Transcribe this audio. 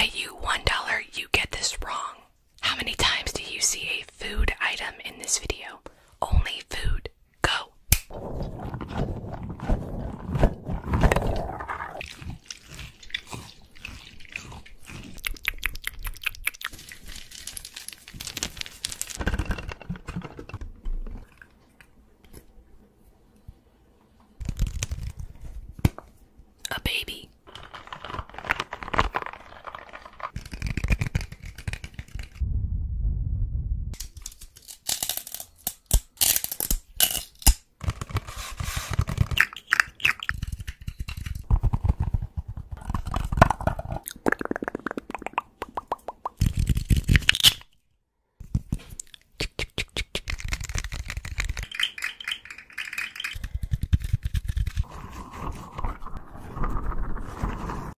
bet you $1 you get this wrong. How many times do you see a food item in this video?